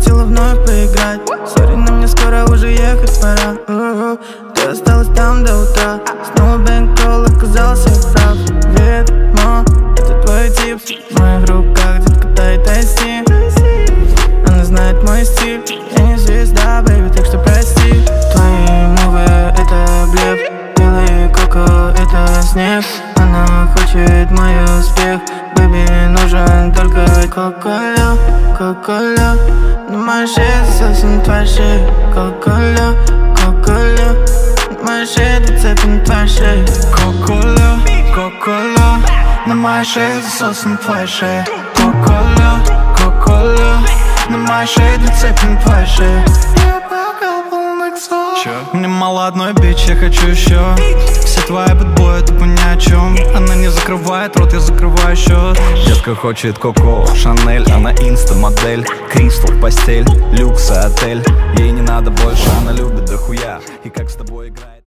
снова играть Sorry, но мне скоро уже ехать пора. У-у-у. Ты осталась там до утра. Снова bankroll оказался прав. Видимо, это твой тип. В моих руках детка тает айси Она знает мой стиль. Я не звезда, baby, так что прости. Твои мувы это блеф. Белый коко это снег. Она хочет мой успех. Бэби, нужен только коколя, коколя На моей шее засосен твоя шея Коколя, коколя моей шее зацеплен твоя шея Коколя, коколя На моей шее засосан твоя шея Коколя, коколя На моей шее зацеплен твоя шея Я слов Чё? Мне мало одной бич, я хочу еще Все твои закрывает рот, я закрываю счет. Детка хочет Коко, Шанель, она инста-модель. Кристал, постель, люкс отель. Ей не надо больше, она любит дохуя. И как с тобой играет